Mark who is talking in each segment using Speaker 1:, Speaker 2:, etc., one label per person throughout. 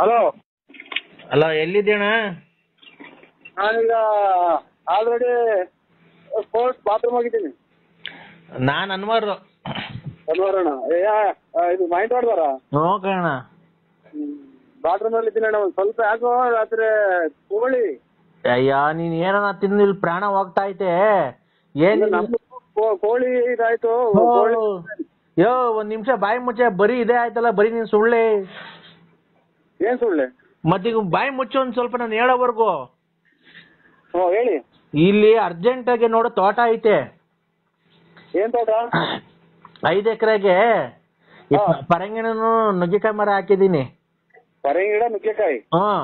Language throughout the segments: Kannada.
Speaker 1: ಹಲೋ.
Speaker 2: ಅಲ್ಲ ಎಲ್ಲಿದ್ದೀಣ
Speaker 1: ನಾನೀಗ ಆಲ್ರೆಡಿ ಸ್ಪೋರ್ಟ್ಸ್ ಬಾತ್ರೂಮ್ ಹೋಗಿದ್ದೀನಿ.
Speaker 2: ನಾನು ಅನ್ವರ್.
Speaker 1: ಅಲ್ವರಣ್ಣ ಏ ಆ, ಇದು ಮೈಂಡ್ ಹೊಡ್ದಾರ
Speaker 2: ಕಣ
Speaker 1: ಬಾತ್ರೂಮ್ ಅಲ್ಲಿ ಇದ್ದೀನಿ ಅಣ್ಣ ಒಂದ್ ಸ್ವಲ್ಪ ಯಾಕೋ ರಾತ್ರಿ ಕೋಳಿ
Speaker 2: ಅಯ್ಯ ನೀನ್ ಏನನ ತಿಂದು ಇಲ್ಲಿ ಪ್ರಾಣ ಹೋಗ್ತಾ ಐತೆ ಏನ್
Speaker 1: ನಮ್ದು ಕೋ- ಕೋಳಿ ಇದಾಯ್ತು. ಕೋಳಿ
Speaker 2: ಯೋ ಒಂದ್ ನಿಮಿಷ ಬಾಯಿ ಮುಚ್ಚೆ ಬರೀ ಇದೇ ಆಯ್ತಲ್ಲ ಬರೀ ನೀನ್ ಸುಳ್ಳೆ.
Speaker 1: ಏನ್ ಸುಳ್ಳೆ?
Speaker 2: ಮತ್ತೀಗ ಬಾಯಿ ಮುಚ್ಚು ಒಂದ್ ಸ್ವಲ್ಪ ನಾನು ಹೇಳೋವರೆಗೂ.
Speaker 1: ಹೇಳಿ.
Speaker 2: ಇಲ್ಲಿ ಅರ್ಜೆಂಟ್ ಆಗಿ ನೋಡು ತೋಟ ಐತೆ.
Speaker 1: ಏನ್ ತೋಟ?
Speaker 2: ಐದ್ ಎಕರೆಗೆ
Speaker 1: ಹಾ.
Speaker 2: ಪರಂಗಿಣನು ನುಗ್ಗೆಕಾಯಿ ಮರ ಹಾಕಿದೀನಿ
Speaker 1: ಗಿಡ ನುಗ್ಗೆಕಾಯಿ?
Speaker 2: ಹ್ಮ್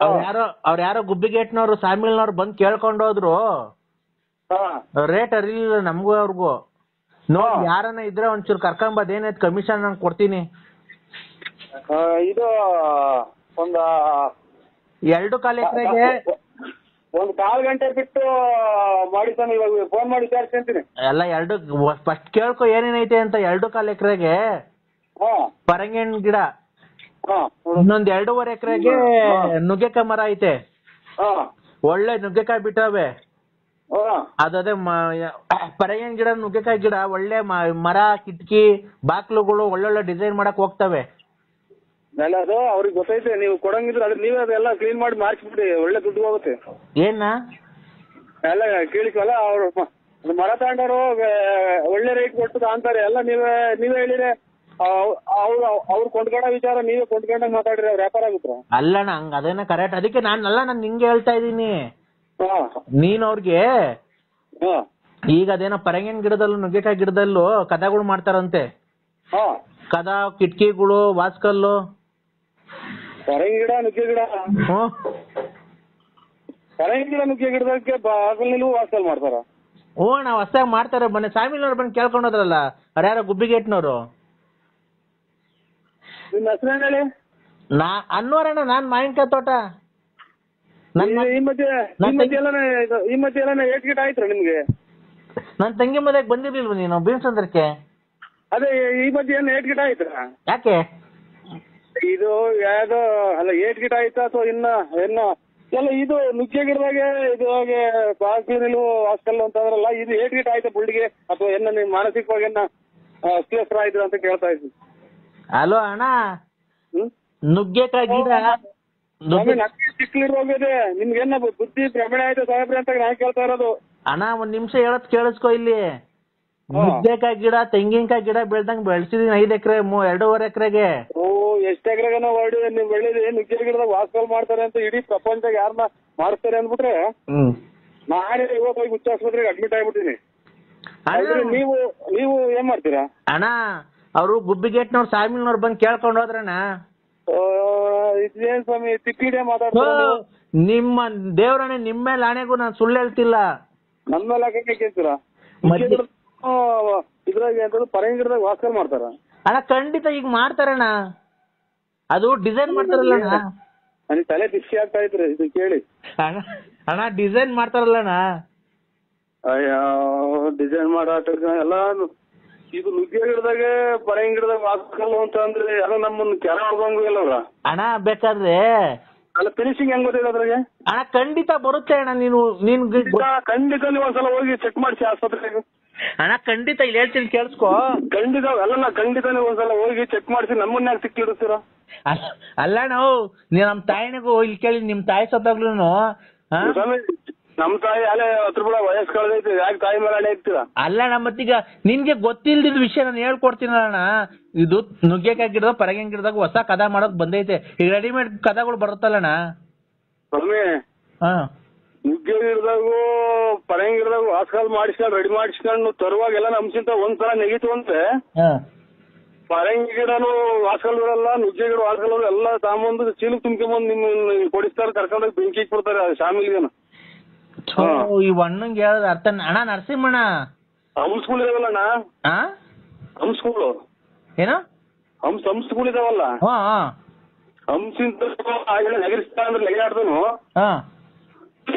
Speaker 2: ಅವ್ರ
Speaker 1: ಹಾ.
Speaker 2: ಯಾರೋ ಅವ್ರ ಯಾರೋ ಗುಬ್ಬಿಗೇಟ್ನವ್ರು ಸಾಮಿಲ್ನವ್ರು ಬಂದ್ ಕೇಳ್ಕೊಂಡೋದ್ರು
Speaker 1: ಹಾ.
Speaker 2: ರೇಟ್ ಅರಿಲಿಲ್ಲ ನಮಗೂ ಅವ್ರಿಗೂ. ನೋಡಿ
Speaker 1: ಹಾ.
Speaker 2: ಯಾರನ್ನ ಇದ್ರೆ ಒಂಚೂರು ಕರ್ಕೊಂಬದ್ ಏನಾಯ್ತು ಕಮಿಷನ್ ನಾನು ಕೊಡ್ತೀನಿ.
Speaker 1: ಆ, ಇದು ಒಂದು
Speaker 2: ಎರಡು ಕಾಲು ಎಕರೆಗೆ
Speaker 1: ಒಂದು ಕಾಲ್ ಗಂಟೆ ಬಿಟ್ಟು ಮಾಡಿ ಸ್ವಾಮಿ ಇವಾಗ ಫೋನ್ ಮಾಡಿ ವಿಚಾರಿಸ್ಕೊಂತೀನಿ
Speaker 2: ಎಲ್ಲ ಎರಡು ಫಸ್ಟ್ ಕೇಳ್ಕೊ ಏನೇನೈತೆ ಅಂತ ಎರಡು ಕಾಲ್ ಎಕರೆಗೆ?
Speaker 1: ಹಾ.
Speaker 2: ಪರಂಗಿಹಣ್ಣು ಗಿಡ.
Speaker 1: ಹಾ.
Speaker 2: ಇನ್ನೊಂದ್ ಎರಡೂವರೆ ಎಕರೆಗೆ ನುಗ್ಗೆಕಾಯಿ ಮರ ಐತೆ.
Speaker 1: ಹಾ.
Speaker 2: ಒಳ್ಳೆ ನುಗ್ಗೆಕಾಯಿ ಬಿಟ್ಟವೆ
Speaker 1: ಹಾ.
Speaker 2: ಅದದೇ ಪರಂಗಿನ ಗಿಡ ನುಗ್ಗೆಕಾಯಿ ಗಿಡ ಒಳ್ಳೆ ಮ- ಮರ ಕಿಟಕಿ ಬಾಕ್ಲುಗಳು ಒಳ್ಳೊಳ್ಳೆ ಡಿಸೈನ್ ಮಾಡಕ್ ಹೋಗ್ತವೆ.
Speaker 1: ಎಲ್ಲ ಅದು ಅವ್ರಿಗೆ ಗೊತ್ತೈತೆ ನೀವು ಕೊಡಂಗಿದ್ರೆ ಅದ್ರ ನೀವೇ ಅದೆಲ್ಲ ಕ್ಲೀನ್ ಮಾಡಿ ಮಾರ್ಚ್ಬಿಡಿ ಒಳ್ಳೆ ದುಡ್ಡು ಹೋಗುತ್ತೆ.
Speaker 2: ಏನ
Speaker 1: ಎಲ್ಲ ಕೇಳಿಕಲ್ಲ ಅವ್ರು ಮ- ಅದು ಮರ ತಗೊಂಡವರು ಒಳ್ಳೆ ರೇಟ್ ಕೊಟ್ಟು ಅಂತಾರೆ ಎಲ್ಲ ನೀವೇ ನೀವೇ ಹೇಳಿದ್ರೆ ಅವ್ರು ಅವ್ರು ಕೊಂಡ್ಕೊಂಡ ವಿಚಾರ ನೀವೇ ಕೊಂಡ್ಕೊಂಡ ಮಾತಾಡ್ರಿ ಅವ್ರ ವ್ಯಾಪಾರ ಆಗುತ್ತೆ?
Speaker 2: ಅಲ್ಲಣ್ಣ ಹಂಗ ಅದೇನ ಕರೆಕ್ಟ್ ಅದಕ್ಕೆ ನಾನು ಅಲ್ಲ ನಾನು ನಿಂಗೆ ಹೇಳ್ತಾ ಇದೀನಿ
Speaker 1: ಹಾ.
Speaker 2: ನೀನ್ ಅವ್ರಿಗೆ
Speaker 1: ಹಾ.
Speaker 2: ಈಗ ಅದೇನೋ ಪರಂಗಿನ ಗಿಡದಲ್ಲೂ ನುಗ್ಗೆಕಾಯಿ ಗಿಡದಲ್ಲೂ ಕದಗಳು ಮಾಡ್ತಾರಂತೆ.
Speaker 1: ಹಾ.
Speaker 2: ಕದ ಕಿಟಕಿಗಳು ವಾಸ್ಕಲ್ಲು.
Speaker 1: ಪರಂಗಿ ಗಿಡ ನುಗ್ಗೆ ಗಿಡ.
Speaker 2: ಹ್ಮ್
Speaker 1: ಪರಂಗಿ ಗಿಡ ನುಗ್ಗೆ ಗಿಡದಕ್ಕೆ ಬಾಗಲ್ ವಾಸಲ್ ಮಾಡ್ತಾರ?
Speaker 2: ಓ ಅಣ್ಣ ಹೊಸ್ದಾಗ್ ಮಾಡ್ತಾರೆ. ಮೊನ್ನೆ ಸಾಮಿಲ್ನವ್ರು ಬಂದು ಕೇಳ್ಕೊಂಡು ಹೋದ್ರಲ್ಲ ಅವ್ರು ಯಾರೋ ಗುಬ್ಬಿಗೇಟ್ನವ್ರು?
Speaker 1: ನಿಮ್ ಹೆಸರೇನು ಹೇಳಿ?
Speaker 2: ನಾ ಅನ್ವರಣ್ಣ ನಾನ್ ಮಾವಿನಕಾಯಿ ತೋಟ. ನನ್
Speaker 1: ಈ- ಈ ಮಧ್ಯೆ ಈ
Speaker 2: ನನ್
Speaker 1: ಮಧ್ಯೆ ಎಲ್ಲಾನ ಇದು- ಈ ಮಧ್ಯೆ ಎಲ್ಲಾನ ಏಟ್ ಗಿಟ್ ಆಯ್ತ್ರ ನಿಮ್ಗೆ?
Speaker 2: ನನ್ನ ತಂಗಿ ಮದ್ವೆಗೆ ಬಂದಿರ್ಲಿಲ್ವ ನೀನು ಬೀನ್ಸಂದ್ರಕ್ಕೆ
Speaker 1: ಅದೇ ಈ ಮಧ್ಯೆ ಏನ್ ಏಟ್ ಗಿಟ್ ಆಯ್ತ್ರ?
Speaker 2: ಯಾಕೆ?
Speaker 1: ಇದು ಯಾವ್ದೋ ಅಲ್ಲ ಏಟ್ ಗಿಟ ಆಯ್ತಾ ಅಥವಾ ಇನ್ನ ಇನ್ನ? ಎಲ್ಲ ಇದು ನುಗ್ಗೆ ಗಿಡದಾಗೆ ಇದು ಹಾಗೆ ಬಾಕಿ ನಿಲ್ವು ಹಾಸ್ಟೆಲ್ ಅಂತಂದ್ರಲ್ಲ ಇದು ಏಟ್ ಗಿಟ ಆಯ್ತಾ ಬುಳ್ಳಿಗೆ ಅಥವಾ ಎನ್ನ ನೀವು ಮಾನಸಿಕವಾಗಿ ಎನ್ನ ಅಸ್ವಸ್ಥ ಆಯ್ತು ಅಂತ ಕೇಳ್ತಾ ಇದ್ವಿ.
Speaker 2: ಹಲೋ ಅಣ್ಣ? ನುಗ್ಗೆಕಾಯಿ ಗಿಡ? ನುಗ್ಗೆ
Speaker 1: ನಮ್ಗೆ ನಿಮ್ಗೇನ ಬುದ್ಧಿ ಭ್ರಮಣೆ ಆಯ್ತು ಸಾಹೇಬ್ರೆ ಅಂತ ನಾನು ಕೇಳ್ತಾ ಇರೋದು.
Speaker 2: ಅಣ್ಣ ಒಂದ್ ನಿಮಿಷ ಹೇಳತ್ ಕೇಳಿಸ್ಕೊ ಇಲ್ಲಿ. ನುಗ್ಗೆಕಾಯಿ ಗಿಡ ತೆಂಗಿನಕಾಯಿ ಗಿಡ ಬೆಳ್ದಂಗ್ ಬೆಳ್ಸಿದೀನಿ ಐದ್ ಎಕರೆ ಎರಡೂವರೆ ಎಕರೆಗೆ.
Speaker 1: ಓ ಎಷ್ಟ್ ಎಕರೆಗನ ಹೊರಡಿ ನೀವು ಬೆಳೆದಿ ನುಗ್ಗೆ ಗಿಡದಾಗ ವಾಸ್ಕಲ್ ಮಾಡ್ತಾರೆ ಅಂತ ಇಡೀ ಪ್ರಪಂಚದಾಗ ಯಾರನ್ನ ಮಾಡ್ತಾರೆ ಅಂದ್ಬಿಟ್ರೆ ನಾಳೆ ಇವತ್ತು ಹೋಗಿ ಹುಚ್ಚ ಆಸ್ಪತ್ರೆಗೆ ಅಡ್ಮಿಟ್ ಆಗ್ಬಿಟ್ಟಿನಿ ನೀವು ನೀವು ಏನ್ ಮಾಡ್ತೀರಾ?
Speaker 2: ಅಣ್ಣ ಅವರು ಗುಬ್ಬಿಗೇಟ್ನವ್ರು ಸಾಮಿನವ್ರು ಬಂದ್ ಕೇಳ್ಕೊಂಡು ಹೋದ್ರಣ್ಣ.
Speaker 1: ಇದೇನ್ ಸ್ವಾಮಿ ತಿಕ್ಕಿಡೆ ಮಾತಾಡ್ತಾರೆ
Speaker 2: ನಿಮ್ಮ ದೇವ್ರಣ್ಣ ನಿಮ್ಮ ಮೇಲೆ ಆಣೆಗೂ ನಾನು ಸುಳ್ಳು ಹೇಳ್ತಿಲ್ಲ.
Speaker 1: ನನ್ ಮೇಲೆ ಹಾಕಕ್ಕೆ ಕೇಳ್ತೀರಾ? ಇದ್ರಾಗ ಪರಂಗಿಡದಾಗ ಮಾಡ್ತಾರ?
Speaker 2: ಅಣ್ಣ ಖಂಡಿತ ಈಗ ಮಾಡ್ತಾರಣ್ಣ. ಅದು ಡಿಸೈನ್ ಮಾಡ್ತಾರಲ್ಲ ಅಣ್ಣ?
Speaker 1: ನನಗೆ ತಲೆ ಬಿಸಿ ಆಗ್ತಾ ಇದ್ರೆ ಇದು ಕೇಳಿ.
Speaker 2: ಅಣ್ಣ ಅಣ್ಣ ಡಿಸೈನ್ ಮಾಡ್ತಾರಲ್ಲಣ್ಣ
Speaker 1: ಅಯ್ಯೋ ಡಿಸೈನ್ ಮಾಡಾಟ ಎಲ್ಲ ಇದು ನುಗ್ಗೆ ಗಿಡದಾಗೆ ಪರಂಗಿ ಗಿಡದಾಗ ವಾಸಲ್ ಅಂತ ಅಂದ್ರೆ ಎಲ್ಲ ನಮ್ಮನ್ನ ಕೆರ ಹೊಡ್ದಂಗು ಇಲ್ಲ ಅವ್ರ.
Speaker 2: ಅಣ್ಣ ಬೇಕಾದ್ರೆ
Speaker 1: ಅಲ್ಲ ಫಿನಿಶಿಂಗ್ ಹೆಂಗ್ ಗೊತ್ತಿದೆ ಅದ್ರಾಗೆ?
Speaker 2: ಅಣ್ಣ ಖಂಡಿತ ಬರುತ್ತೆ ಅಣ್ಣ ನೀನು ನೀನ್
Speaker 1: ಖಂಡಿತ ನೀವು ಒಂದ್ಸಲ ಹೋಗಿ ಚೆಕ್ ಮಾಡಿಸಿ ಆಸ್ಪತ್ರೆಗೆ.
Speaker 2: ಅಣ್ಣ ಖಂಡಿತ ಇಲ್ಲಿ ಹೇಳ್ತೀನಿ ಕೇಳಿಸ್ಕೋ.
Speaker 1: ಖಂಡಿತ ಅಲ್ಲಲ್ಲ ಖಂಡಿತ ನೀವು ಒಂದ್ಸಲ ಹೋಗಿ ಚೆಕ್ ಮಾಡಿಸಿ ನಮ್ಮನ್ನ ಯಾಕೆ ಸಿಕ್ಕಿಡುತ್ತೀರಾ
Speaker 2: ಅಲ್ಲ- ಅಲ್ಲ ನಾವು ನೀವ್ ನಮ್ ತಾಯಿನಿಗೂ ಇಲ್ಲಿ ಕೇಳಿ ನಿಮ್ ತಾಯಿ ಸತ್ತಾಗ್ಲೂ
Speaker 1: ಸ್ವಾಮಿ ನಮ್ ತಾಯಿ ಅಲ್ಲೇ ಹತ್ರ ಬಿಡ ವಯಸ್ಸು ಕಳೆದೈತಿ ಯಾಕೆ ತಾಯಿ ಮೇಲೆ ಇರ್ತೀರಾ?
Speaker 2: ಅಲ್ಲ ಅಣ್ಣ ಮತ್ತೀಗ ನಿನ್ಗೆ ಗೊತ್ತಿಲ್ದಿದ್ ವಿಷಯ ನಾನು ಹೇಳ್ಕೊಡ್ತೀನಿ ಅಣ್ಣ. ಇದು ನುಗ್ಗೆಕಾಯಿ ಗಿಡದ ಪರಗಿನ ಗಿಡದಾಗ ಹೊಸ ಕದ ಮಾಡೋಕ್ ಬಂದೈತೆ. ಈಗ ರೆಡಿಮೇಡ್ ಕದಗಳು ಬರುತ್ತಲ್ಲಣ್ಣ
Speaker 1: ಸ್ವಾಮಿ
Speaker 2: ಹಾ
Speaker 1: ನುಗ್ಗೆ ಗಿಡದಾಗು ಪರಂಗಿ ಗಿಡದಾಗು ವಾಸ್ಕಾಲ್ ಮಾಡಿಸ್ಕೊಂಡು ರೆಡಿ ಮಾಡಿಸ್ಕೊಂಡು ತರುವಾಗ ಎಲ್ಲ ನಮ್ಸಿಂತ ಒಂದ್ಸಲ ನೆಗಿತು ಅಂದ್ರೆ
Speaker 2: ಹಾ.
Speaker 1: ಪರಂಗಿ ಗಿಡನು ವಾಸ್ಕಲ್ ಬಿಡಲ್ಲ ನುಗ್ಗೆ ಗಿಡ ಹಾಸ್ಕಲ್ ಎಲ್ಲ ತಾಂಬಂದು ಚೀಲಕ್ ತುಂಬ್ಕೊಂಬಂದು ನಿಮ್ ಕೊಡಿಸ್ತಾರೆ ಕರ್ಕೊಂಡೋಗಿ ಬೆಂಕಿ ಇಟ್ಬಿಡ್ತಾರೆ ಶಾಮಿಲ್ಗೆನ
Speaker 2: ಈ ಅಣ್ಣಂಗೆ ಹೇಳೋದು ಅರ್ಥ ಅಣ್ಣ ನರಸಿಂಹಣ್ಣ.
Speaker 1: ಹಂಸ್ಗಳು ಇದಾವಲ್ಲಣ್ಣ
Speaker 2: ಹಾ
Speaker 1: ಏನ
Speaker 2: ಏನು?
Speaker 1: ಹಮ್ ಸ್ಕೂಲ್ ಇದಾವಲ್ಲ?
Speaker 2: ಹಾ ಆ
Speaker 1: ಹಂಸಿಂತ ನಗರಿಸ್ತಾ ಅಂದ್ರೆ ಲೆಗಾಡ್ದನು
Speaker 2: ಹಾ.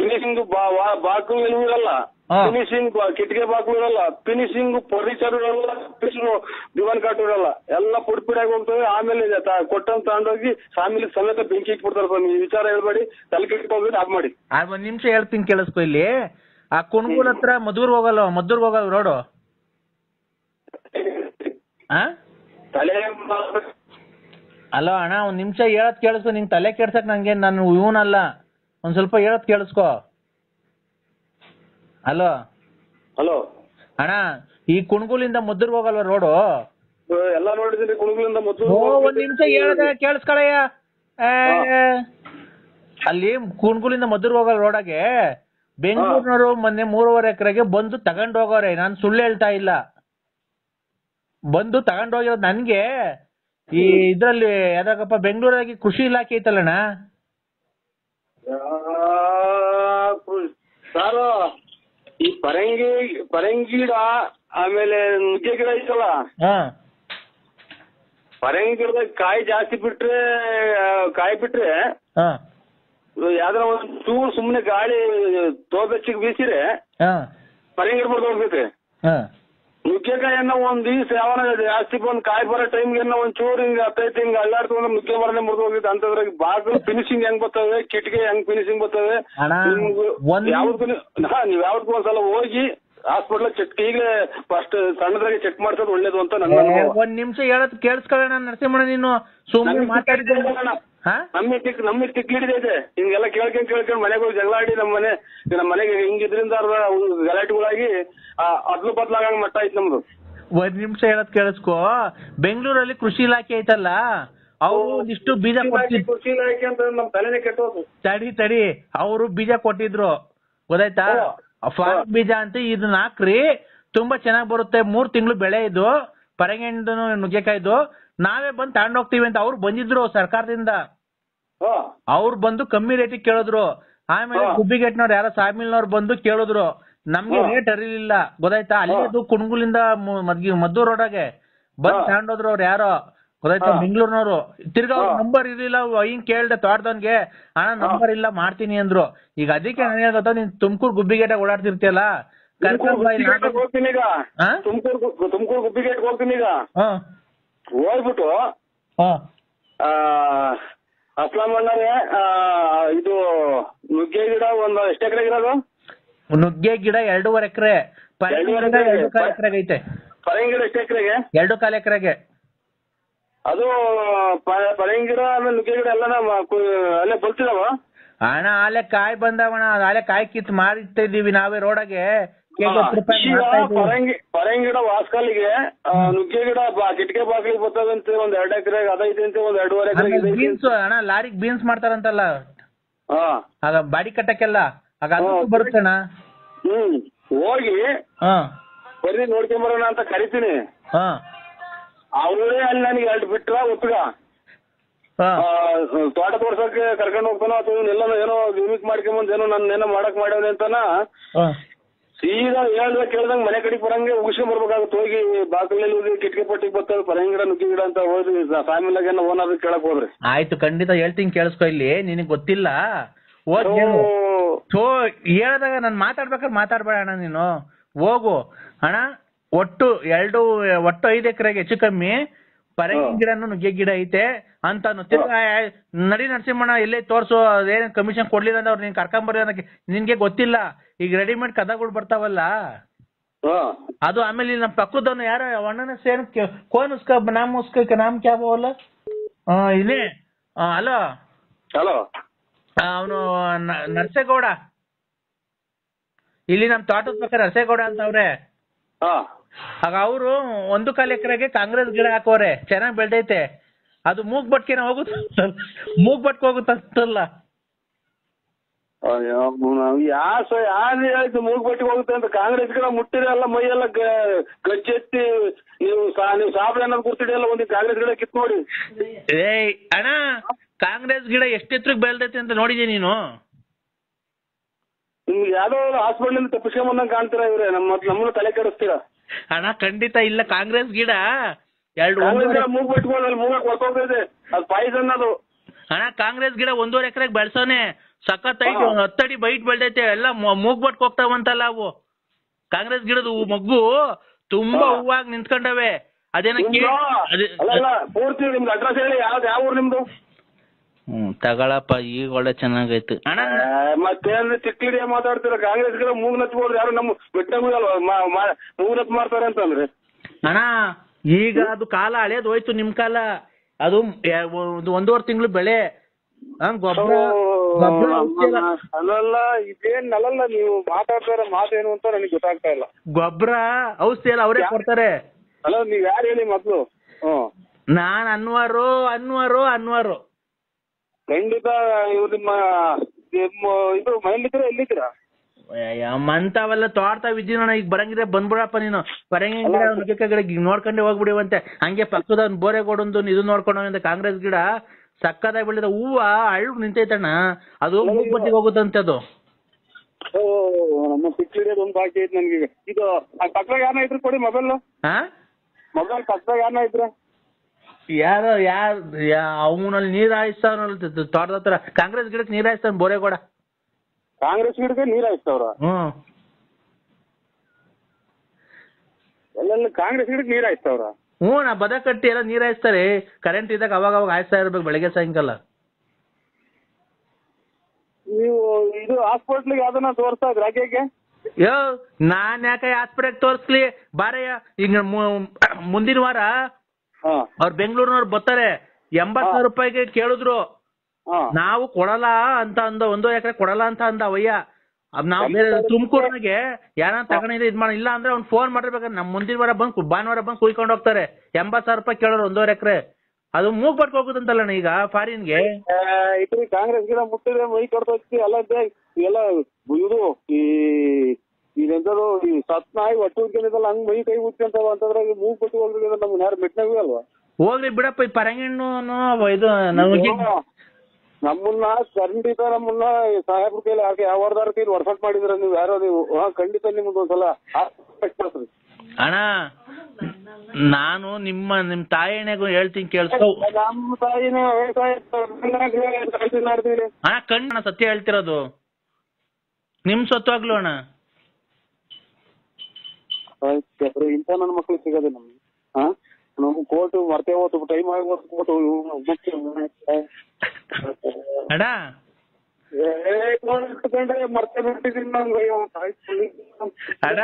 Speaker 1: ಫಿನಿಶಿಂಗ್ ಬಾ ಇರಲ್ಲ.
Speaker 2: ಹಾ.
Speaker 1: ಫಿನಿಶಿಂಗ್ ಕಿಟಕಿ ಬಾಕ್ಲು ಇರಲ್ಲ. ಫಿನಿಶಿಂಗ್ ಫರ್ನಿಚರ್ ಇರಲ್ಲ ಫಿನಿಶಿಂಗ್ ದಿವಾನ್ ಕಾಟು ಇರಲ್ಲ. ಎಲ್ಲ ಪುಡಿ ಪುಡಿಯಾಗಿ ಹೋಗ್ತವೆ ಆಮೇಲೆ ಕೊಟ್ಟಂತ ತಗೊಂಡೋಗಿ ಫ್ಯಾಮಿಲಿ ಸಮೇತ ಬೆಂಕಿ ಇಟ್ಬಿಡ್ತಾರೆ ಸ್ವಾಮಿ ಈ ವಿಚಾರ ಹೇಳ್ಬೇಡಿ ತಲೆ ಕೆಟ್ಕೊಂಡ್ಬಿಟ್ಟು ಆಫ್ ಮಾಡಿ.
Speaker 2: ಒಂದ್ ನಿಮಿಷ ಹೇಳ್ತೀನಿ ಕೇಳಿಸ್ಕೊ ಇಲ್ಲಿ. ಆ ಕುಣಗೂಲ್ ಹತ್ರ ಮಧುರ್ ಹೋಗಲ್ಲ ಮಧುರ್ ಹೋಗಲ್ಲ ರೋಡು? ಅಲೋ ಅಣ್ಣ ಒಂದ್ ನಿಮಿಷ ಹೇಳದ್ ಕೇಳಿಸ್ಕೊ ನಿಂಗ್ ತಲೆ ಕೆಡ್ಸಕ್ ನಂಗೆ ನಾನು ಇವನಲ್ಲ. ಒಂದ್ ಸ್ವಲ್ಪ ಹೇಳೋದ್ ಕೇಳಿಸ್ಕೊ. ಹಲೋ
Speaker 1: ಹಲೋ
Speaker 2: ಅಣ್ಣ ಈ ಕುಣಗುಲಿಂದ ಮುದ್ರ ಹೋಗಲ್ವ ರೋಡು
Speaker 1: ಎಲ್ಲ ನೋಡಿದೀನಿ ಕುಣಗುಲಿಂದ ಮೊದಲು
Speaker 2: ಓ ಒಂದ್ ನಿಮಿಷ ಹೇಳ್ದೆ ಕೇಳಿಸ್ಕೊಳಯ್ಯ. ಏ, ಅಲ್ಲಿ ಕುಣಗುಲಿಂದ ಮದ್ದೂರ್ಗ್ ಹೋಗೋ ರೋಡಾಗೆ ಬೆಂಗಳೂರಿನವರು ಮೊನ್ನೆ ಮೂರುವರೆ ಎಕರೆಗೆ ಬಂದು ತಗೊಂಡ್ ಹೋಗೋರೆ. ನಾನ್ ಸುಳ್ಳು ಹೇಳ್ತಾ ಇಲ್ಲ. ಬಂದು ತಗೊಂಡ್ ಹೋಗಿರೋದು ನನ್ಗೆ. ಈ ಇದ್ರಲ್ಲಿ ಯಾವ್ದಾಗಪ್ಪ ಬೆಂಗಳೂರಾಗಿ ಕೃಷಿ ಇಲಾಖೆ ಐತಲ್ಲಣ್ಣ?
Speaker 1: ಸಾರು ಈ ಪರಂಗಿ ಪರಂಗಿ ಗಿಡ ಆಮೇಲೆ ನುಗ್ಗೆ ಗಿಡ ಐತಲ್ಲ?
Speaker 2: ಹಾ.
Speaker 1: ಪರಂಗಿ ಗಿಡದಾಗ ಕಾಯಿ ಜಾಸ್ತಿ ಬಿಟ್ರೆ ಕಾಯಿ ಬಿಟ್ರೆ
Speaker 2: ಹಾ.
Speaker 1: ಯಾವ್ದಾರ ಒಂದ್ ಚೂರು ಸುಮ್ನೆ ಗಾಳಿ ತೋಬೆಚ್ಚಿಗೆ ಬೀಸಿರೆ
Speaker 2: ಹಾ.
Speaker 1: ಪರಂಗಿ ಗಿಡ
Speaker 2: ಹಾ.
Speaker 1: ನುಗ್ಗೆಕಾಯನ್ನ ಒಂದ್ ದಿವಸ ಯಾವನ ಜಾಸ್ತಿ ಬಂದ್ ಕಾಯಿ ಬರೋ ಟೈಮ್ಗೆ ಒಂದ್ ಚೂರು ಹಿಂಗ್ ಹತ್ತೈತಿ ಹಿಂಗ ಅಲ್ಲಾಡ್ತಂದ್ರೆ ನುಗ್ಗೆ ಬರನೆ ಮುರಿದು ಹೋಗಿತ್ತು. ಅಂತಂದ್ರಾಗ ಬಾಗಿಲು ಫಿನಿಶಿಂಗ್ ಹೆಂಗ್ ಬರ್ತವೆ ಕಿಟಕಿ ಹೆಂಗ್ ಫಿನಿಶಿಂಗ್ ಬರ್ತವೆ
Speaker 2: ಒಂದ್-
Speaker 1: ಯಾವ್ದಕ್ಕೂ ನೀವ್ ಯಾವ್ದಕ್ಕೂ ಒಂದ್ಸಲ ಹೋಗಿ ಹಾಸ್ಪಿಟಲ್ ಚೆಕ್ ಈಗ ಫಸ್ಟ್ ಸಣ್ಣದ್ರಾಗೆ ಚೆಕ್ ಮಾಡ್ಸೋದು ಒಳ್ಳೇದು ಅಂತ ನನ್ನ
Speaker 2: ಒಂದ್ ನಿಮಿಷ ಹೇಳದ್ ಕೇಳಿಸ್ಕೊಳ್ಳೋಣ ನರಸಿಂಹಣ್ಣ ನೀನು ಸುಮ್ಮನೆ ಮಾತಾಡಿದ್ದೆ.
Speaker 1: ತಿಕ್ಲಿದೆ
Speaker 2: ಹಾ?
Speaker 1: ನಮ್ಮ ತಿಕ್ ನಮಗೆ ಇದೆ. ಹಿಂಗೆಲ್ಲ ಕೇಳ್ಕೊಂಡ್ ಕೇಳ್ಕೊಂಡ್ ಮನೆಗೆ ಹೋಗಿ ಜಗಳ ಆಡಿ ನಮ್ಮ ಮನೆ ನಮ್ಮ ಮನೆಗೆ ಹಿಂಗ್ ಇದ್ರಿಂದ ಗಲಾಟೆಗಳಾಗಿ ಅದ್ಲು ಬದ್ಲಾಗಂಗ್ ಮಟ್ಟ ಐತ್ ನಮ್ದು.
Speaker 2: ಒಂದ್ ನಿಮಿಷ ಹೇಳದ್ ಕೇಳಿಸ್ಕೋ. ಬೆಂಗಳೂರಲ್ಲಿ ಕೃಷಿ ಇಲಾಖೆ ಐತಲ್ಲ ಅವ್ರು ಒಂದಿಷ್ಟು ಬೀಜ ಕೊಟ್ಟಿದ್ರು
Speaker 1: ಕೃಷಿ ಇಲಾಖೆ ಅಂತ ನಮ್ ತಲೆನೇ ಕೆಟ್ಟೋದು
Speaker 2: ತಡಿ ತಡಿ. ಅವರು ಬೀಜ ಕೊಟ್ಟಿದ್ರು. ಗೊತ್ತಾಯ್ತಾ?
Speaker 1: ಫಾರ್
Speaker 2: ಫಾರ್ಮ್ ಬೀಜ ಅಂತ ಇದನ್ನ ಹಾಕ್ರಿ ತುಂಬಾ ಚೆನ್ನಾಗ್ ಬರುತ್ತೆ. ಮೂರ್ ತಿಂಗಳು ಬೆಳೆ ಇದು. ಪರಗೆಂಡನು ನುಗ್ಗೆಕಾಯ್ದು. ನಾವೇ ಬಂದು ತಗೊಂಡ್ ಹೋಗ್ತೀವಿ ಅಂತ ಅವ್ರು ಬಂದಿದ್ರು ಸರ್ಕಾರದಿಂದ. ಅವ್ರು ಬಂದು ಕಮ್ಮಿ ರೇಟಿಗೆ ಕೇಳಿದ್ರು. ಆಮೇಲೆ. ಗುಬ್ಬಿಗೇಟ್ನವ್ರು ಯಾರೋ ಸಾಮಿಲ್ನವ್ರು ಬಂದು ಕೇಳಿದ್ರು. ನಮ್ಗೆ ರೇಟ್ ಅರಿಲಿಲ್ಲ. ಗೊತ್ತಾಯ್ತಾ? ಅಲ್ಲಿ ಅದು ಕುಣಗುಲಿಂದ ಮು- ಮದ್ಗಿ ಮದ್ದೂರ್ ರೋಡಾಗೆ ಬಂದ್. ತಗೊಂಡೋದ್ರು ಅವ್ರು ಯಾರೋ. ಗೊತ್ತಾಯ್ತಾ. ಬೆಂಗಳೂರಿನವ್ರು. ತಿರ್ಗಾ ಅವ್ರ ನಂಬರ್ ಇರ್ಲಿಲ್ಲ. ಹಿಂಗ್ ಕೇಳ್ದೆ ತೋಟದವನ್ಗೆ ಅಣ್ಣ ನಂಬರ್ ಇಲ್ಲ ಮಾಡ್ತೀನಿ ಅಂದ್ರು. ಈಗ ಅದಕ್ಕೆ ನನಗೆ ಗೊತ್ತಾ ನೀನ್ ತುಮಕೂರು ಗುಬ್ಬಿಗೇಟ ಓಡಾಡ್ತಿರ್ತೀಯಲ್ಲ?
Speaker 1: ಹೋಗ್ತೀನಿ ಈಗ? ತುಮಕೂರು ತುಮಕೂರು ಗುಬ್ಬಿಗೇಟ್ಗೆ ಹೋಗ್ತೀನಿ ಈಗ.
Speaker 2: ಹಾ.
Speaker 1: ಹೋಗ್ಬಿಟ್ಟು ಅಸ್ಲಾಂ ಅಣ್ಣರೇ ಆ, ಇದು ನುಗ್ಗೆ ಗಿಡ ಒಂದು ಎಷ್ಟು ಎಕರೆ ಇರೋದು
Speaker 2: ನುಗ್ಗೆ ಗಿಡ ಎರಡೂವರೆ ಎಕರೆ
Speaker 1: ಎರಡೂವರೆ
Speaker 2: ಗಿಡ
Speaker 1: ಎಕ್ರೆ?
Speaker 2: ಎರಡು ಕಾಲ ಎಕರೆಗೆ ಐತೆ.
Speaker 1: ಪರಂಗಿ ಗಿಡ ಎಷ್ಟು ಎಕರೆಗೆ?
Speaker 2: ಎರಡು ಕಾಲ ಎಕರೆಗೆ.
Speaker 1: ಅದು ಪ- ಪರಂಗಿ ಗಿಡ ಆಮೇಲೆ ನುಗ್ಗೆ ಗಿಡ ಎಲ್ಲ ಅಲ್ಲೇ ಬಲ್ತಿದಾವ
Speaker 2: ಅಣ್ಣ ಆಲೆ ಕಾಯಿ ಬಂದವಣ್ಣ ಆಲೆ ಕಾಯಿ ಕಿತ್ತು ಇದೀವಿ ನಾವೇ ರೋಡಾಗೆ.
Speaker 1: ಪರಂಗಿ ಪರಂಗಿಡ ವಾಸ್ಕಲ್ಗೆ ನುಗ್ಗೆ ಗಿಡ ಕಿಟಕಿ ಬಾಗಿಲಿಗೆ ಬರ್ತದಂತೆ ಒಂದ್ ಎರಡ್ ಎಕರೆ ಅದೈತೆ ಅಂತ ಒಂದ್ ಎರಡೂವರೆ ಎಕರೆ
Speaker 2: ಬೀನ್ಸ್ ಅಣ್ಣ ಲಾರಿಗೆ ಬೀನ್ಸ್ ಮಾಡ್ತಾರಂತಲ್ಲ?
Speaker 1: ಹಾ.
Speaker 2: ಆಗ ಬಾಡಿ ಕಟ್ಟಕ್ಕೆಲ್ಲ? ಆಗ ಅದು. ಬರುತ್ತಣ್ಣ?
Speaker 1: ಹ್ಮ್ ಹೋಗಿ.
Speaker 2: ಬರೀ
Speaker 1: ನೋಡ್ಕೊಂಡ್ ಬರೋಣ ಅಂತ ಕರಿತೀನಿ. ಅವರೇ ಅಲ್ಲಿ ನನಗೆ ಎರಡು ಬಿಟ್ರ ಉತ್ತಗ ತೋಟ ತೋರ್ಸಕ್ಕೆ ಕರ್ಕೊಂಡು ಹೋಗ್ತಾನೋ ಅಥವಾ ಏನೋ ಗಿಮಿಕ್ ಮಾಡ್ಕೊಂಬಂದ್ ಏನೋ ನನ್ನ ಏನೋ ಮಾಡಕ್ ಮಾಡ್ಯವನೆ ಅಂತಾನ. ಸೀದಾ ಹೇಳ್ದ ಕೇಳ್ದಂಗ್ ಮನೆ ಕಡೆ ಬರಂಗೆ ಉಗಿಸ್ಕೊಂಡ್ ಬರ್ಬೇಕಾಗುತ್ತೆ. ಹೋಗಿ ಬಾಗಿಲಲ್ಲಿ ಹೋಗಿ ಕಿಟಕಿ ಪಟ್ಟಿಗೆ ಬರ್ತವೆ ಪರಂಗಿ ಗಿಡ ನುಗ್ಗಿ ಗಿಡ ಅಂತ ಹೋದ್ರಿ ಫ್ಯಾಮಿಲಿಯಾಗ ಓನರ್ ಕೇಳಕ್ ಹೋದ್ರಿ.
Speaker 2: ಆಯ್ತು ಖಂಡಿತ ಹೇಳ್ತೀನಿ ಕೇಳಿಸ್ಕೊ ಇಲ್ಲಿ ನಿನಗ್ ಗೊತ್ತಿಲ್ಲ. ಹೇಳು ಥೋ ಹೇಳ್ದಾಗ ನಾನು ಮಾತಾಡ್ಬೇಕಾದ್ರೆ ಮಾತಾಡ್ಬೇಡ ಅಣ್ಣ ನೀನು. ಹೋಗು. ಅಣ್ಣ ಒಟ್ಟು ಎರಡು ಒಟ್ಟು ಐದು ಎಕರೆಗೆ ಹೆಚ್ಚು ಕಮ್ಮಿ. ಪರಂಗಿ. ಗಿಡನು ನುಗ್ಗೆ ಗಿಡ ಐತೆ. ಅಂತ ತಿರ್ಗಾ ನಡಿ ನರಸಿಂಹಣ್ಣ ಇಲ್ಲೇ ತೋರ್ಸು ಅದೇನ್ ಕಮಿಷನ್ ಕೊಡ್ಲಿಲ್ಲ ಅಂದ್ರೆ ಅವ್ರು ನೀನ್ ಕರ್ಕೊಂಬರ್ರಿ ಅನ್ನಕ್ಕೆ ನಿನ್ಗೆ ಗೊತ್ತಿಲ್ಲ. ಈಗ ರೆಡಿಮೇಡ್ ಕದಗಳು ಬರ್ತಾವಲ್ಲ? ಅದು ಆಮೇಲೆ ಇಲ್ಲಿ ನಮ್ಮ ಪಕ್ಕದವನು ಯಾರ ಅಣ್ಣನ ಸೇನ್ ಕೋನ್ ಉಸ್ಕ ನಾಮ್ ಉಸ್ಕ ನಾಮ್ ಕ್ಯಾಬ್ ಅವಲ್ಲ? ಇಲ್ಲಿ. ಹಲೋ.
Speaker 1: ಹಲೋ.
Speaker 2: ಅವನು ನರಸೇಗೌಡ. ಇಲ್ಲಿ ನಮ್ ತೋಟದ ಪಕ್ಕ ನರಸೇಗೌಡ ಅಂತ ಅವ್ರೆ.
Speaker 1: ಹಾ.
Speaker 2: ಆಗ ಅವರು ಒಂದು ಕಾಲ ಎಕರೆಗೆ ಕಾಂಗ್ರೆಸ್ ಗಿಡ ಹಾಕೋರೆ ಚೆನ್ನಾಗ್ ಬೆಳ್ದೈತೆ. ಅದು ಮೂಗ್ ಬಟ್ಕೆನ ಹೋಗುತ್ತ ಮೂಗ್ ಬಟ್ಕೆ
Speaker 1: ಹೋಗುತ್ತಲ್ಲ ಯಾಸ ಯಾರು ಹೇಳಿದ್ದು ಮೂಗ್ ಬಟ್ಟಿಗೆ ಹೋಗುತ್ತೆ ಅಂತ? ಕಾಂಗ್ರೆಸ್ ಗಿಡ ಮೈ ಎಲ್ಲ ಗ- ಗಚ್ಚೆತ್ತಿ ನೀವು ನೀವು ಸಾಬ್ರೆ ಅನ್ನೋದು ಒಂದು ಕಾಂಗ್ರೆಸ್ ಗಿಡ ಕಿತ್ ನೋಡಿ
Speaker 2: ಏಯ್ ಅಣ್ಣ ಕಾಂಗ್ರೆಸ್ ಗಿಡ ಎಷ್ಟೆತ್ರಕ್ಕೆ ಬೆಳ್ದೈತೆ ಅಂತ ನೋಡಿದೀನಿ ನೀನು?
Speaker 1: ನಿಮ್ಗೆ ಯಾವ್ದೋ ಹಾಸ್ಪಿಟಲ್ ತಪ್ಪಿಸ್ಕೊಂಬಂದಂಗೆ ಕಾಣ್ತೀರಾ ಇವ್ರೆ? ನಮ್ಮ ನಮ್ಮನ್ನ ತಲೆ ಕೆಡಿಸ್ತೀರಾ?
Speaker 2: ಅಣ್ಣ ಖಂಡಿತ ಇಲ್ಲ. ಕಾಂಗ್ರೆಸ್ ಗಿಡ ಎರಡು
Speaker 1: ಮೂಗ್ ಗಿಡ
Speaker 2: ಅಲ್ಲಿ
Speaker 1: ಮೂಗ್ ಬಟ್ಕೊಂಡು ಕೊಡ್ಕೋತೈತೆ ಅದು ಪಾಯ್ಸನ್ ಅದು.
Speaker 2: ಅಣ್ಣ ಕಾಂಗ್ರೆಸ್ ಗಿಡ ಒಂದೂವರೆ ಎಕರೆಗೆ ಬೆಳ್ಸೋನೆ ಸಖತ್ ಐತಿ.
Speaker 1: ಹಾ.
Speaker 2: ಹತ್ತಡಿ ಬೈಟ್ ಬೆಳ್ದೈತೆ. ಎಲ್ಲ ಮೂಗ್ ಬಟ್ಕ್ ಹೋಗ್ತಾವಂತಲ್ಲ ಅವು. ಕಾಂಗ್ರೆಸ್ ಗಿಡದ ಮಗ್ಗು ತುಂಬಾ. ಹೂವಾಗಿ ನಿಂತ್ಕೊಂಡವೆ. ಅದೇನ
Speaker 1: ಪೂರ್ತಿ ನಿಮ್ದು ಅಡ್ರೆಸ್ ಹೇಳಿ. ಯಾವ್ದು ಯಾವ ಊರು ನಿಮ್ದು?
Speaker 2: ಹ್ಮ್ ತಗೊಳಪ್ಪ ಈಗ ಒಳ್ಳೆ ಚೆನ್ನಾಗೈತೆ. ಅಣ್ಣ
Speaker 1: ಮತ್ತೇನ್ ತಿಕ್ಕಿಡಿ ಮಾತಾಡ್ತೀರ? ಕಾಂಗ್ರೆಸ್ ಗಿಡ ಮೂಗ್ ನಚ್ಬೋದು. ಯಾರು ನಮ್ಮ ಬಿಟ್ಟಂಗಲ್ಲ ಮೂಗ್ನತ್ ಮಾಡ್ತಾರೆ ಅಂತಂದ್ರೆ.
Speaker 2: ಅಣ್ಣ ಈಗ ಅದು ಕಾಲ ಹಳೇದು ಹೋಯ್ತು ನಿಮ್ ಕಾಲ. ಅದು ಒಂದು ಒಂದೂವರೆ ತಿಂಗಳು ಬೆಳೆ. ಗೊಬ್ಬರ
Speaker 1: ಅಲ್ಲಲ್ಲ ಇದೇನ್ ಅಲ್ಲಲ್ಲ ನೀವು ಮಾತಾಡ್ತಾರ ಮಾತೇನು ಅಂತ ನನಗೆ ಗೊತ್ತಾಗ್ತಾ ಇಲ್ಲ.
Speaker 2: ಗೊಬ್ಬರ ಔಷಧಿ ಎಲ್ಲ ಅವರೇ ಕೊಡ್ತಾರೆ.
Speaker 1: ಅಲ್ಲ ನೀವ್ ಯಾರು ಹೇಳಿ ಮೊದ್ಲು ಹ್ಮ್.
Speaker 2: ನಾನ್ ಅನ್ವಾರು ಅನ್ವಾರು ಅನ್ವಾರು.
Speaker 1: ಖಂಡಿತ ಇವ್ರು ನಿಮ್ಮ ನಿಮ್ಮ ಇದು ಮನೇಲಿದ್ದೀರಾ ಎಲ್ಲಿದ್ದೀರಾ?
Speaker 2: ಮಂತಾವೆಲ್ಲ ತೋಡ್ತಾವ್ ಇದ್ದೀನಣ್ಣ ಈಗ ಬರಂಗಿದ್ರೆ ಬಂದ್ಬಿಡಪ್ಪ ನೀನು. ಬರಂಗಿದ್ರೆ ನುಗ್ಗೆಕಾಯಿ ಗಿಡ ನೋಡ್ಕೊಂಡೆ ಹೋಗ್ಬಿಡಿವಂತೆ. ಹಂಗೆ ಪಕ್ಕದ ಬೋರೆ ಬೋರೆಗೋಡೊಂದು ಇದು ನೋಡ್ಕೊಂಡು ಕಾಂಗ್ರೆಸ್ ಗಿಡ. ಸಕ್ಕದಾಗಿ ಬೆಳೆದ ಹೂವ ಅಳ್ಳು ನಿಂತೈತಣ್ಣ. ಅದು ಮೂಗ್ಬಟ್ಟಿಗೆ ಹೋಗುತ್ತಂತೆ ಅದು.
Speaker 1: ನಮ್ಮ ಪಿಕ್ಚರ್ ಒಂದು ಬಾಕಿ ಐತೆ ನನ್ಗೆ ಇದು ಪಕ್ಕದಾಗ ಯಾರನ್ನ ಇದ್ರು ಕೊಡಿ ಮೊಬೈಲ್
Speaker 2: ಹಾ
Speaker 1: ಮೊಬೈಲ್ ಪಕ್ಕದಾಗ ಯಾರನ್ನ ಇದ್ರ?
Speaker 2: ಯಾರೋ ಯಾರು ಅವನಲ್ಲಿ ನೀರ್ ಹಾಯಿಸ್ತಾವನಲ್ಲ ತೋಟದ ಹತ್ರ. ಕಾಂಗ್ರೆಸ್ ಗಿಡಕ್ಕೆ ನೀರ್ ಹಾಯಿಸ್ತಾನ ಬೋರೆಗೋಡ.
Speaker 1: ಕಾಂಗ್ರೆಸ್ ಗಿಡಕ್ಕೆ ನೀರ್ ಹಾಯಿಸ್ತವ್ರ?
Speaker 2: ಹ್ಮ್.
Speaker 1: ಎಲ್ಲೆಲ್ಲ ಕಾಂಗ್ರೆಸ್ ಗಿಡಕ್ಕೆ ನೀರ್ ಹಾಯಿಸ್ತವ್ರ?
Speaker 2: ಹ್ಞೂ ನಾ ಬದ ಕಟ್ಟಿ ಎಲ್ಲ ನೀರ್ ಹಾಯಿಸ್ತಾರೆ. ಕರೆಂಟ್ ಇದ್ದಾಗ ಅವಾಗ ಅವಾಗ ಹಾಯಿಸ್ತಾ ಇರ್ಬೇಕು ಬೆಳಿಗ್ಗೆ ಸಾಯಂಕಾಲ.
Speaker 1: ನೀವು ಇದು ಹಾಸ್ಪಿಟ್ಲಿಗೆ ಯಾವ್ದನ್ನ ತೋರಿಸ್ತಾ ಇದ್ರ ಯಾಕೆ
Speaker 2: ಯೋ ನಾನ್ ಯಾಕೆ ಆಸ್ಪತ್ರೆಗೆ ತೋರಿಸ್ಲಿ? ಬಾರಯ್ಯ ಈಗ ಮುಂದಿನ ವಾರ ಅವ್ರು ಬೆಂಗಳೂರಿನವ್ರು ಬರ್ತಾರೆ ಎಂಬತ್ ಸಾವಿರ ರೂಪಾಯಿಗೆ ಕೇಳಿದ್ರು ನಾವು ಕೊಡಲ್ಲ ಅಂತ ಅಂದ ಒಂದು ಎಕರೆ ಕೊಡಲ್ಲ ಅಂತ ಅಂದ ಅವಯ್ಯ ನಾವು ತುಮಕೂರ್ನಾಗೆ ಯಾರ ತಗೊಂಡಿದ್ರೆ ಇದ್ ಮಾಡ ಇಲ್ಲ ಅಂದ್ರೆ ಅವ್ನು ಫೋನ್ ಮಾಡಿರ್ಬೇಕಾದ್ರೆ ನಮ್ ಮುಂದಿನ ವಾರ ಬಂದು ಭಾನುವಾರ ಬಂದ್ ಕುಯ್ಕೊಂಡು ಹೋಗ್ತಾರೆ. ಎಂಬತ್ ಸಾವಿರ ರೂಪಾಯಿ ಕೇಳೋರು ಒಂದೂವರೆ ಎಕರೆ. ಅದು ಮೂಗ್ ಬಟ್ಕ ಹೋಗುದಂತಲ್ಲ ಈಗ ಫಾರಿನ್ಗೆ
Speaker 1: ಕಾಂಗ್ರೆಸ್ ಗಿಡ ಮುಟ್ಟಿದ್ರೆ ಮೈ ಕೊಡ್ತೋಗ್ತಿ ಎಲ್ಲ ಇದೆ ಎಲ್ಲ ಇದು ಈ ಇದೆಂತದು ಈ ಸತ್ನಾಯಿ ಒಟ್ಟು ಉದ್ಕೊಂಡಿದ್ದಲ್ಲ ಹಂಗ್ ಮೈ ಕೈ ಉಚ್ಕೊಂತಾವ ಅಂತಂದ್ರೆ ಮೂಗ್ ಕೊಟ್ಟು ಹೋಗ್ರಿ ನಮ್ಗೆ ಯಾರು ಮೆಟ್ನಾಗೂ ಅಲ್ವಾ?
Speaker 2: ಹೋಗ್ರಿ ಬಿಡಪ್ಪ ಈ ಪರಂಗಿಣ್ಣು ಇದು ನಮಗೆ
Speaker 1: ನಮ್ಮನ್ನ ಖಂಡಿತ ನಮ್ಮನ್ನ ಸಾಹೇಬ್ರ ಕೈಲಿ ಯಾಕೆ ಯಾವ ವಾರದಾರ ಕೈಲಿ ವರ್ಕೌಟ್ ಮಾಡಿದ್ರ ನೀವು ಯಾರೋ ನೀವು ಹಾ ಖಂಡಿತ ನಿಮ್ಗೆ ಒಂದ್ಸಲ
Speaker 2: ಅಣ್ಣ ನಾನು ನಿಮ್ಮ ನಿಮ್ ತಾಯಿಣೆಗೂ ಹೇಳ್ತೀನಿ ಕೇಳಿಸ್ಕೊ
Speaker 1: ನಮ್ಮ ತಾಯಿನ
Speaker 2: ಅಣ್ಣ ಕಣ್ಣು ಸತ್ಯ ಹೇಳ್ತಿರೋದು. ನಿಮ್ ಸತ್ವಾಗ್ಲು ಅಣ್ಣ.
Speaker 1: ಇಂಥ ನನ್ನ ಮಕ್ಳು ಸಿಗೋದು ನಮ್ಗೆ. ಹಾ ನಮ್ಗೆ ಕೋರ್ಟ್ ಮರ್ತೇ ಹೋತು ಟೈಮ್ ಆಗಿ ಹೋತು ಕೋರ್ಟು
Speaker 2: ಅಣ್ಣ?
Speaker 1: ಮರ್ತೇ ಬಿಟ್ಟಿದ್ದೀನಿ ನಂಗೆ
Speaker 2: ಅಣ್ಣ?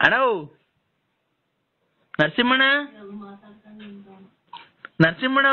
Speaker 2: ಅಣ್ಣ ನರಸಿಂಹಣ್ಣ? ನರಸಿಂಹಣ್ಣ